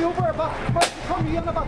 有背儿吧，把你放鞭了吧。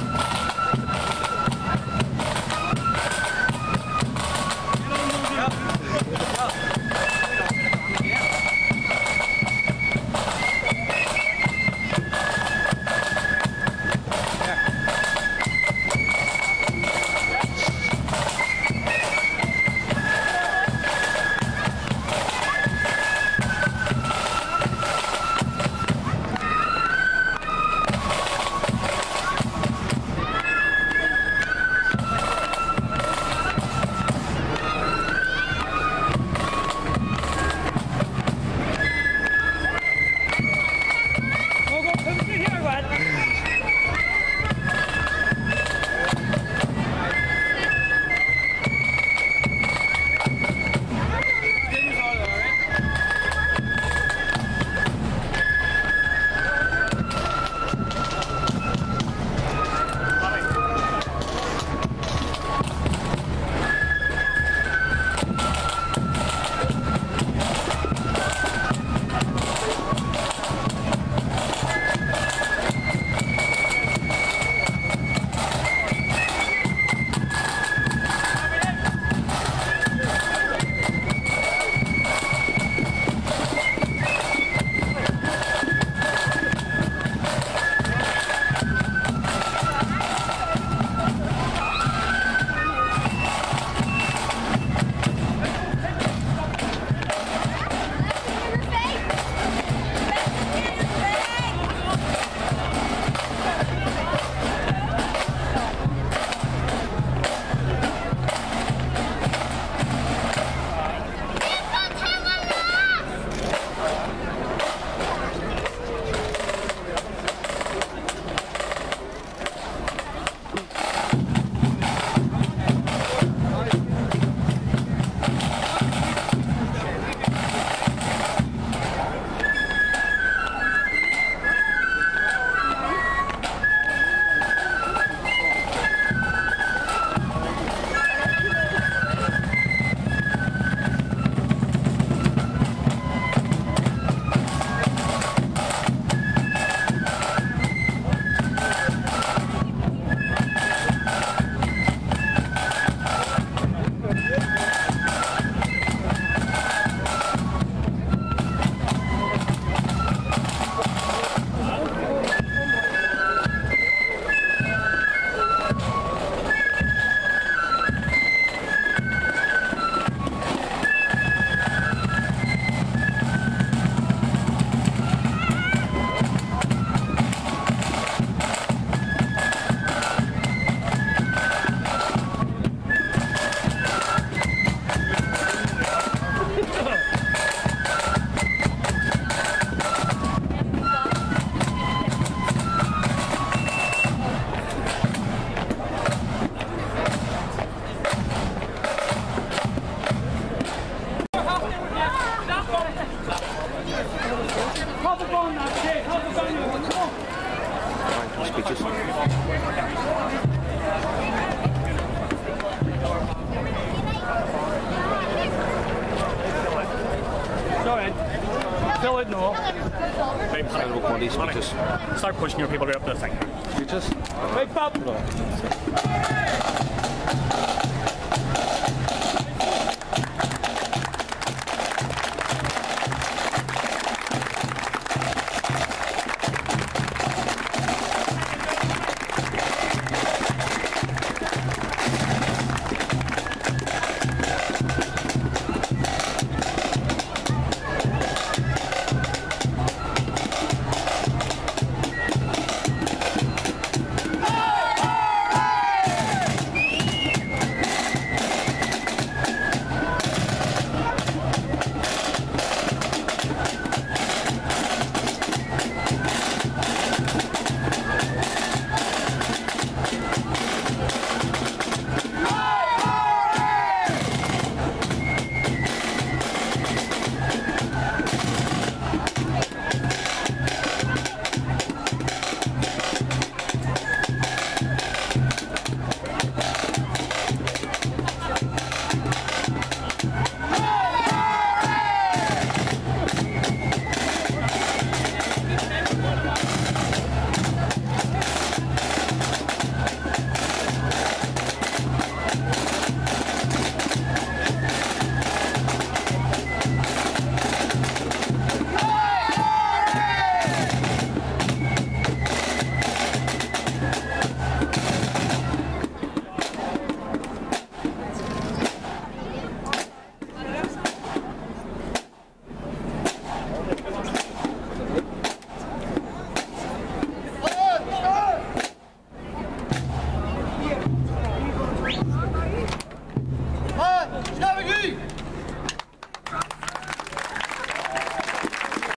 you